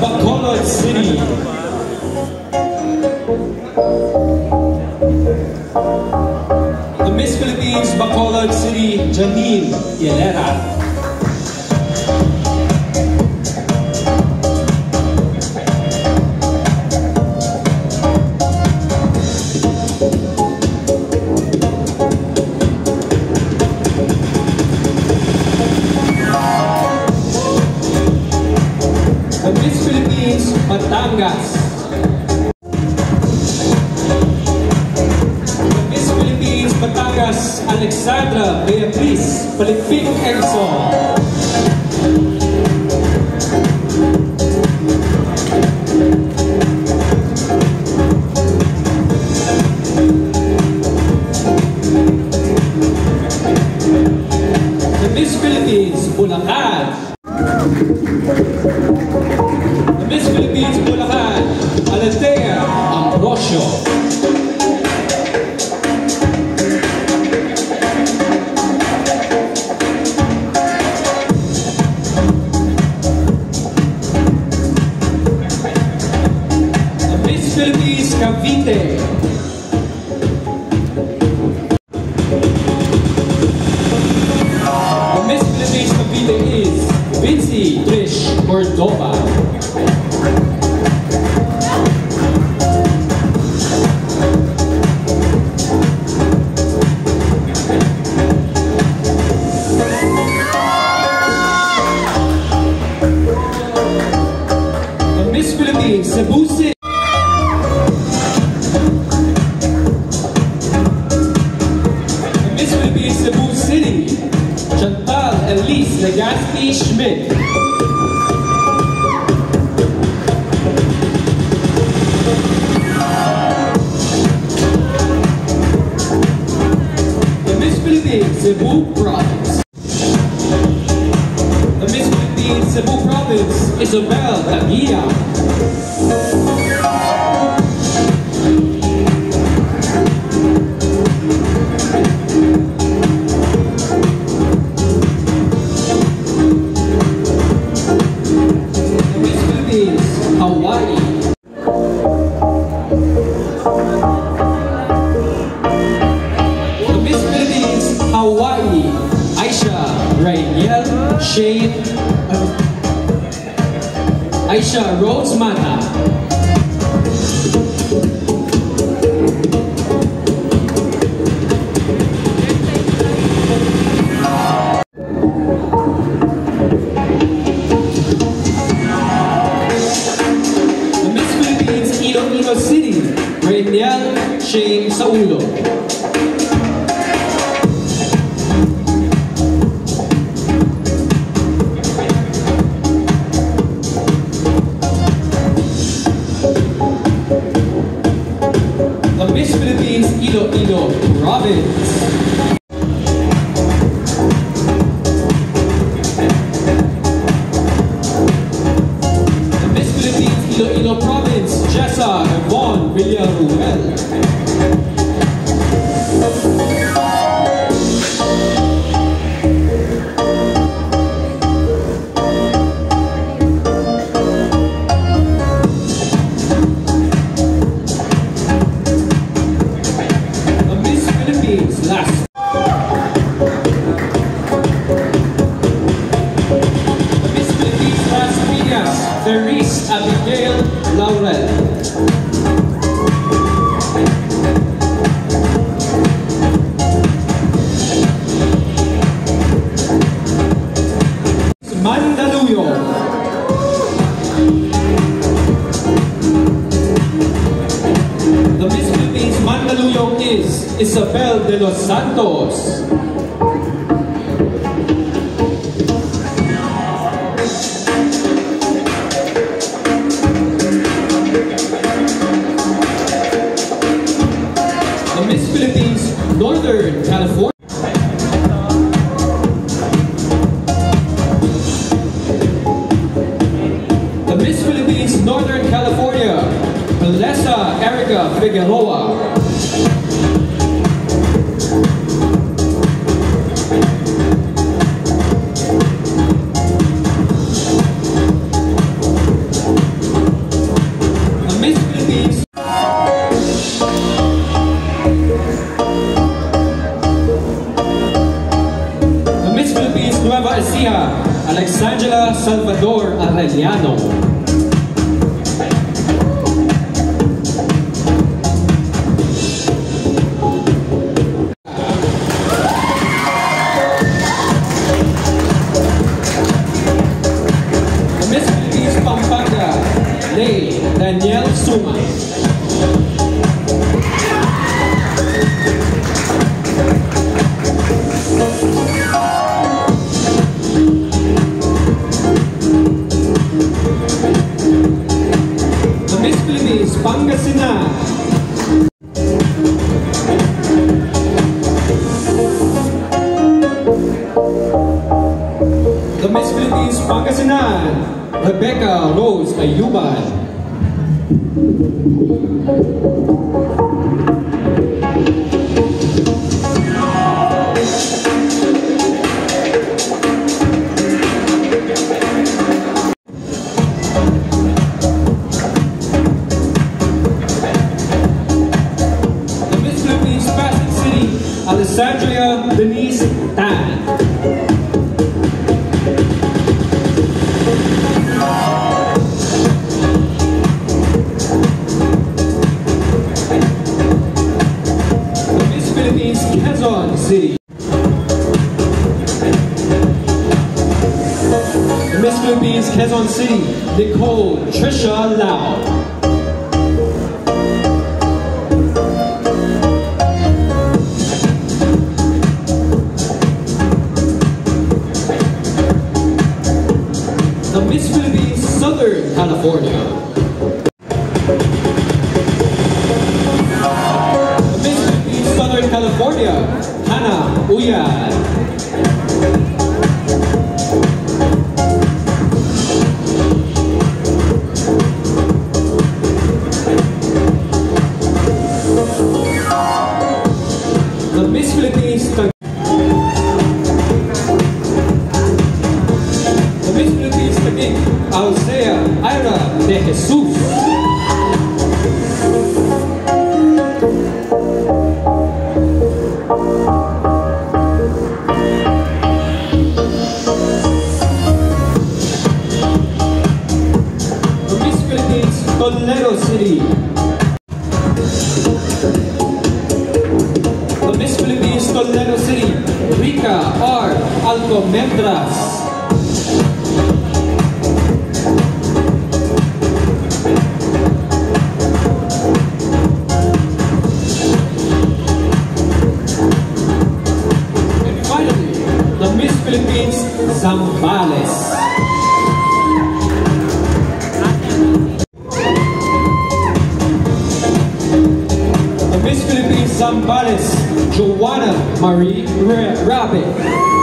Bacolod City. The Miss Philippines Bacolod City, Janine Yelera. Alexandra Beatriz Palipik Edson. Cebu City, Chantal Elise Legaspi Schmidt. The Miss Philippines Cebu Province. The Miss Philippines Cebu Province, Isabel Tagia. Aisha Rose Mata. City, Rainiel Shane Saulo. Iloilo Province. The Miss Philippines Iloilo Province, Jessa Yvonne Villaruel. Mandaluyong is Isabel de los Santos. The Miss Philippines Northern California. The Miss Philippines Northern California, Melissa Erica Figueroa. Garcia, Alexandra Salvador Arellano. Pangasinan, Rebecca Rose Ayuban. The Miss Philippines City, Alessandria Quezon City, Nicole Trisha Lau. The Miss Philippines Southern California. California, Hannah Uyan. Miss Philippines Toledo City, Rica R. Alcomendras. And finally, the Miss Philippines Zambales. Marie Ra- Rabbit.